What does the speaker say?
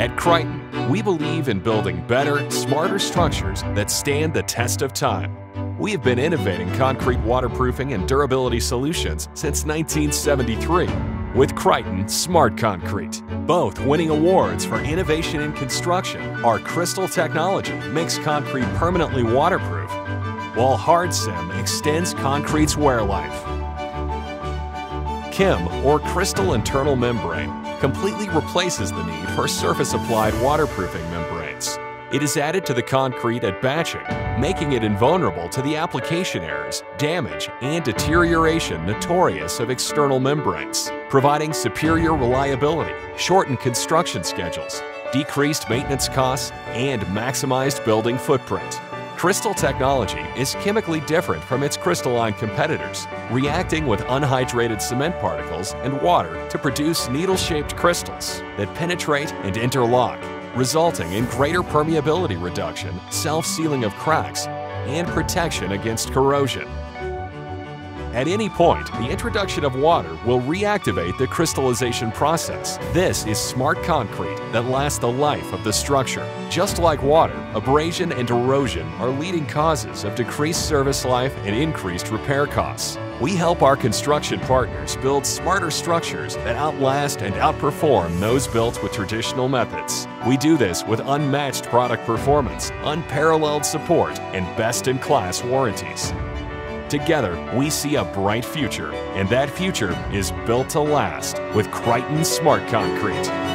At Kryton, we believe in building better, smarter structures that stand the test of time. We have been innovating concrete waterproofing and durability solutions since 1973 with Kryton Smart Concrete. Both winning awards for innovation in construction, our Krystol technology makes concrete permanently waterproof, while Hard-Cem extends concrete's wear life. KIM, or Krystol Internal Membrane, completely replaces the need for surface-applied waterproofing membranes. It is added to the concrete at batching, making it invulnerable to the application errors, damage, and deterioration notorious of external membranes, providing superior reliability, shortened construction schedules, decreased maintenance costs, and maximized building footprint. Krystol technology is chemically different from its crystalline competitors, reacting with unhydrated cement particles and water to produce needle-shaped crystals that penetrate and interlock, resulting in greater permeability reduction, self-sealing of cracks, and protection against corrosion. At any point, the introduction of water will reactivate the crystallization process. This is smart concrete that lasts the life of the structure. Just like water, abrasion and erosion are leading causes of decreased service life and increased repair costs. We help our construction partners build smarter structures that outlast and outperform those built with traditional methods. We do this with unmatched product performance, unparalleled support, and best-in-class warranties. Together, we see a bright future, and that future is built to last with Kryton Smart Concrete.